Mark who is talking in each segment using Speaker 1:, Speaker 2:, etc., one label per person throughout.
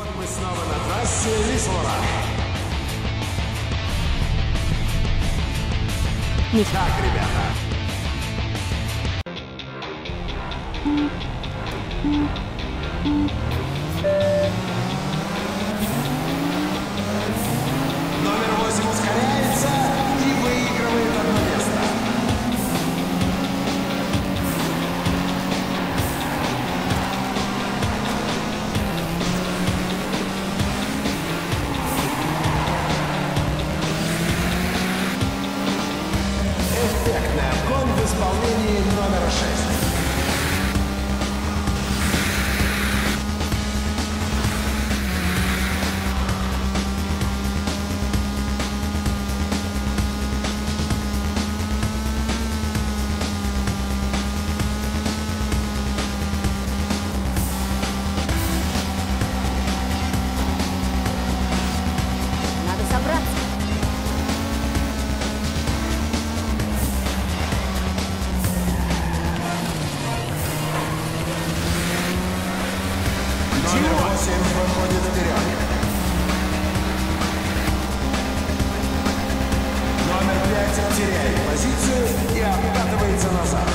Speaker 1: вот мы снова на трассе Вислора. Так, ребята. Восемь выходит вперед. Номер пять теряет позицию и откатывается назад.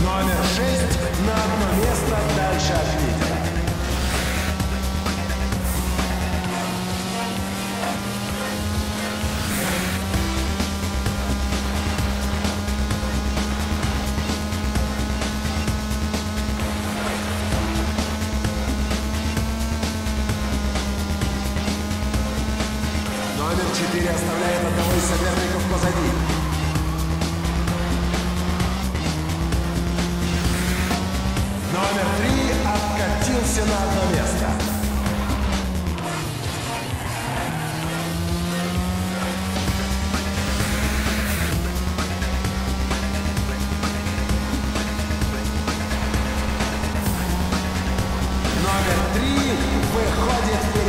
Speaker 1: Номер шесть на одно место дальше от лидера. Номер четыре оставляет одного из соперников позади. Номер три откатился на одно место. Номер три выходит вперед.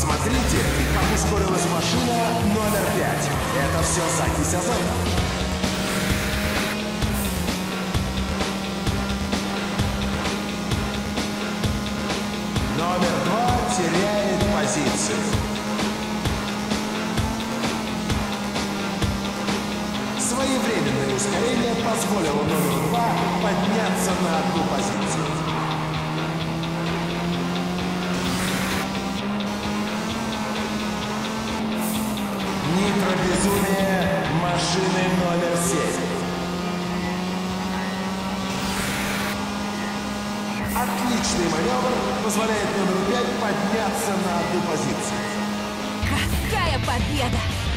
Speaker 1: Посмотрите, как ускорилась машина номер пять. Это все Саки Сязона. Номер два теряет позицию. Своевременное ускорение позволило номеру два подняться на одну позицию. Нитро безумие машины номер семь. Отличный маневр позволяет номеру пять подняться на одну позицию.
Speaker 2: Какая победа!